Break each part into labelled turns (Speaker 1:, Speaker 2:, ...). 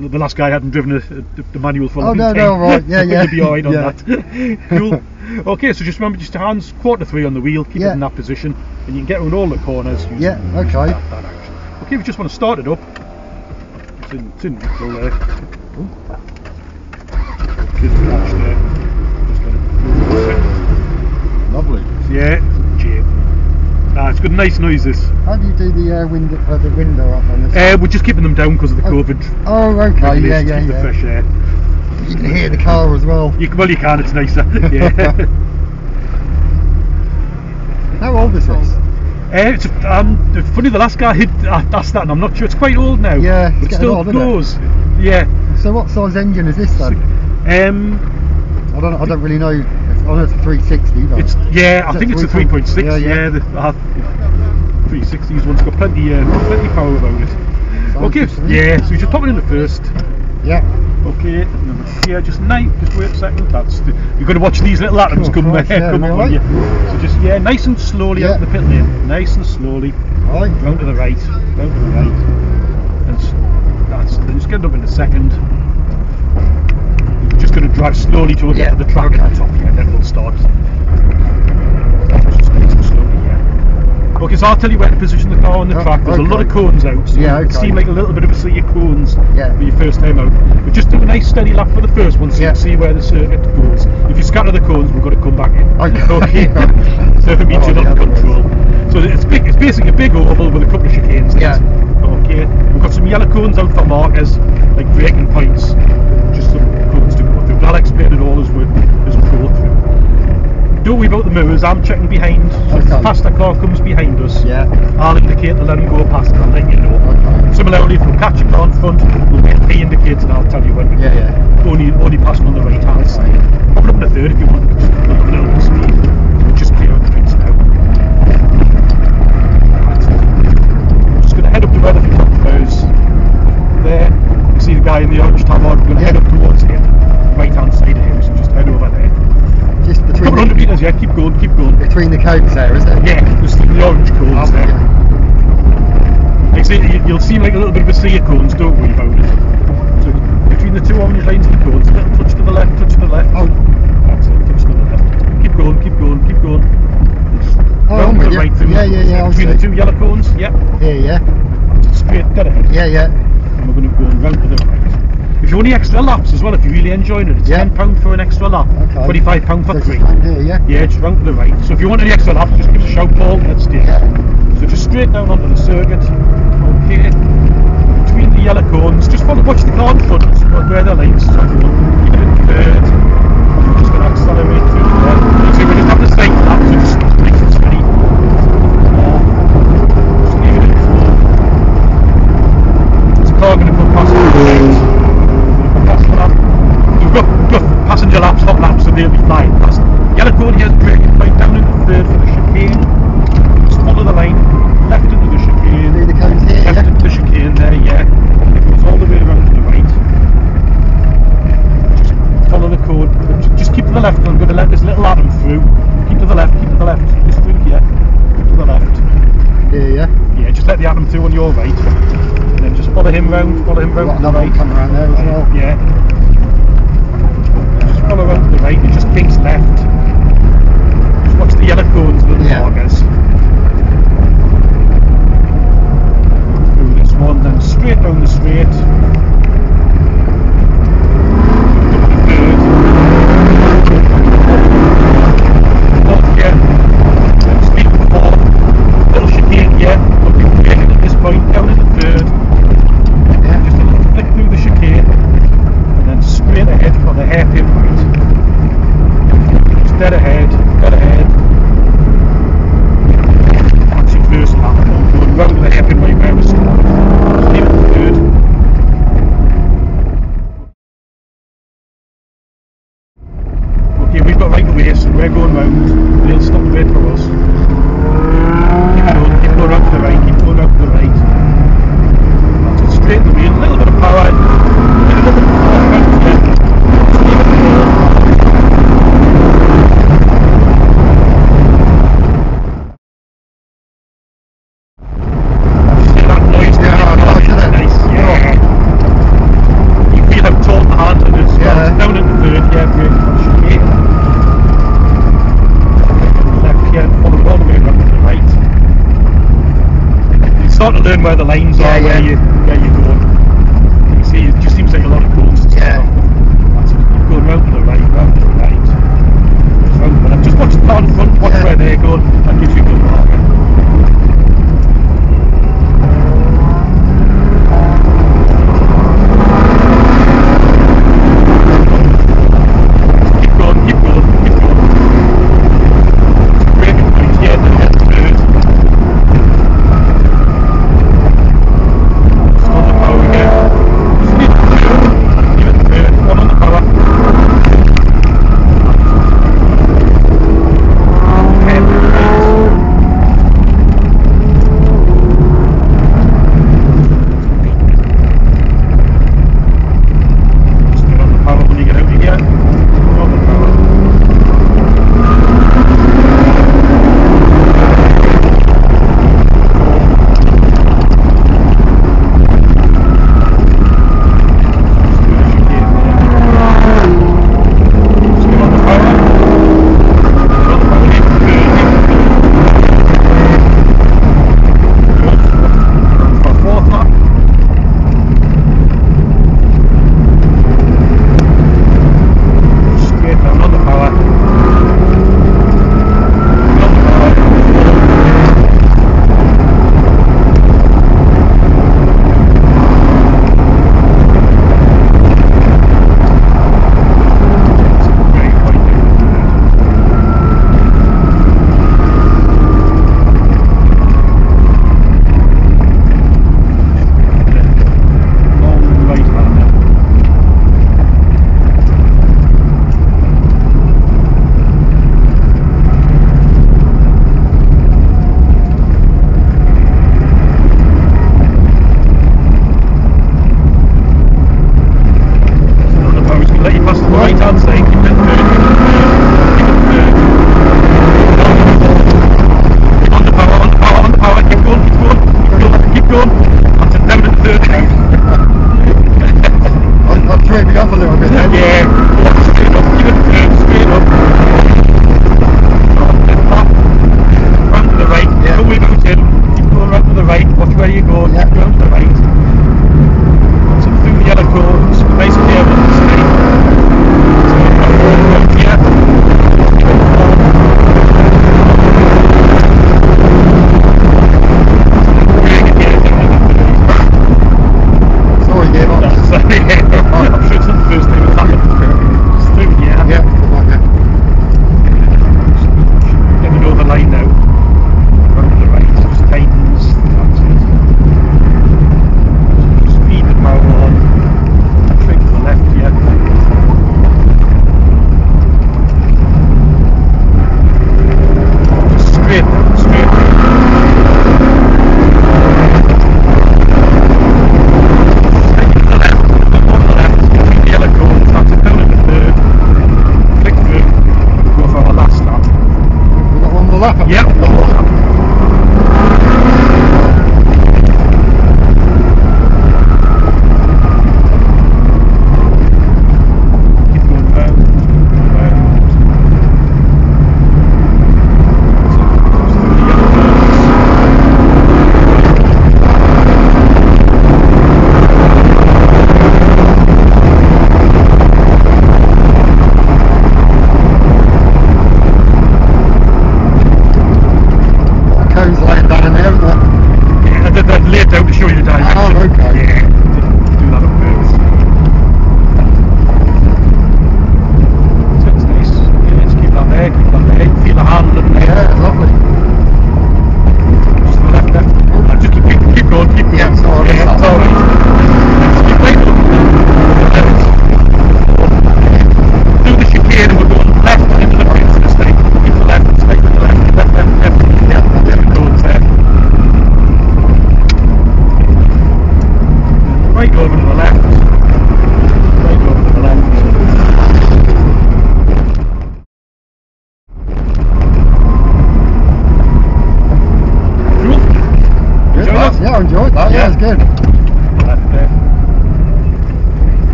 Speaker 1: The last guy hadn't driven a, a, the manual for a
Speaker 2: Oh,
Speaker 1: long
Speaker 2: no, no, right, yeah, yeah.
Speaker 1: you'd be alright on
Speaker 2: Yeah.
Speaker 1: that. cool. Okay, so just remember, just to hands quarter three on the wheel, keep
Speaker 2: Yeah.
Speaker 1: it in that position, and you can get around all the corners.
Speaker 2: Yeah, okay.
Speaker 1: That, that action. Okay, we just want to start it up. It's in, it's in neutral there. The there. Just it move for a second.
Speaker 2: Lovely.
Speaker 1: Yeah. Ah, it's got nice noises.
Speaker 2: How do you do the uh, window, uh, the window up on this?
Speaker 1: Uh, we're just keeping them down because of the
Speaker 2: Oh.
Speaker 1: COVID
Speaker 2: Oh, okay, yeah,
Speaker 1: regulations,
Speaker 2: yeah,
Speaker 1: the
Speaker 2: yeah.
Speaker 1: fresh air.
Speaker 2: You can hear the car as well.
Speaker 1: You, well, you can, it's nicer. Yeah.
Speaker 2: How old is this?
Speaker 1: Uh, it's um, funny, the last guy hit uh, asked that, and I'm not sure. It's quite old now.
Speaker 2: Yeah, it's
Speaker 1: it still
Speaker 2: old, isn't it?
Speaker 1: Yeah.
Speaker 2: So what size engine is this then?
Speaker 1: Um,
Speaker 2: I don't, I don't really know. Know it's a 360, but
Speaker 1: it's yeah, I think it's a
Speaker 2: 3.6?
Speaker 1: 3.6.
Speaker 2: Yeah,
Speaker 1: Yeah,
Speaker 2: yeah.
Speaker 1: the uh, 360s one's got plenty, uh, plenty power about it.
Speaker 2: Sounds
Speaker 1: okay, yeah. So we just pop it in the first.
Speaker 2: yeah.
Speaker 1: Okay, number here, just nice. Just wait a second. That's the, you've got to watch these little atoms come,
Speaker 2: course, yeah,
Speaker 1: come up on
Speaker 2: really.
Speaker 1: you. So just yeah, nice and slowly
Speaker 2: Yeah.
Speaker 1: out the pit lane. Nice and slowly.
Speaker 2: Right.
Speaker 1: round to the right, round to the right, and that's then just get it up in a second. You're just going to drive slowly towards
Speaker 2: Yeah,
Speaker 1: the track at the top here, and then we'll start. Just nice slowly, yeah. Okay, so I'll tell you where to position the car on the
Speaker 2: Oh,
Speaker 1: track. There's a lot of cones out, so
Speaker 2: Yeah,
Speaker 1: it
Speaker 2: okay.
Speaker 1: seem like a little bit of a sea of cones
Speaker 2: Yeah.
Speaker 1: for your first time out. But just do a nice steady lap for the first one, so
Speaker 2: Yeah.
Speaker 1: you can see where the circuit goes. If you scatter the cones, we've got to come back in.
Speaker 2: Okay.
Speaker 1: so it means
Speaker 2: Oh,
Speaker 1: you're not control. So it's big. It's basically a big oval with a couple of chicanes.
Speaker 2: Yeah.
Speaker 1: Okay. We've got some yellow cones out for markers, like braking points. Just some cones to go through. But I'll explain it all as we as we go through. Don't worry about the mirrors. I'm checking behind. So if the
Speaker 2: Okay.
Speaker 1: past car comes behind us.
Speaker 2: Yeah.
Speaker 1: I'll indicate to let him go past and I'll let you know.
Speaker 2: Okay.
Speaker 1: Similarly, if we catch a car in front, we'll get he indicates and I'll tell you when we
Speaker 2: Yeah, yeah.
Speaker 1: only only passing on the right hand side. Pop it up in the third if you want. Just put up a little bit speed. We'll just clear the pits now. Right. Just going to head up to where the flowers there. You see the guy in the orange tab on. We're going to head
Speaker 2: Yeah.
Speaker 1: up towards him, right hand side of him. So just head over there.
Speaker 2: Just
Speaker 1: A
Speaker 2: between
Speaker 1: couple hundred
Speaker 2: the,
Speaker 1: metres, yeah. Keep going, keep
Speaker 2: cones there, is it?
Speaker 1: Yeah, just the orange cones
Speaker 2: Oh,
Speaker 1: there.
Speaker 2: yeah.
Speaker 1: You'll seem like a little bit of a sea of cones, don't worry about it. So between the two orange lines of the cones, a little touch to the left, touch to the left.
Speaker 2: Oh.
Speaker 1: That's it, touch to the left. Keep going, keep going, keep going.
Speaker 2: Oh, I'm with you.
Speaker 1: right.
Speaker 2: Yeah, yeah, yeah,
Speaker 1: Between the two yellow cones, yeah.
Speaker 2: Here, yeah.
Speaker 1: Straight, dead ahead.
Speaker 2: Yeah, yeah.
Speaker 1: And we're going to go round to the right. Want any extra laps as well, if you're really enjoying it, it's
Speaker 2: Yeah.
Speaker 1: £10 for an extra lap,
Speaker 2: Okay.
Speaker 1: £25 for
Speaker 2: So
Speaker 1: three.
Speaker 2: yeah.
Speaker 1: Yeah, just round to the right. So if you want any extra laps, just give us a shout, Paul, let's do it. So just straight down onto the circuit. Okay. Between the yellow cones, just follow, watch the car in front, where the lights. Keep weg gewoon waar je moet. De was. Keep going, keep going up the right, keep going up the right.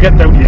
Speaker 1: Get down.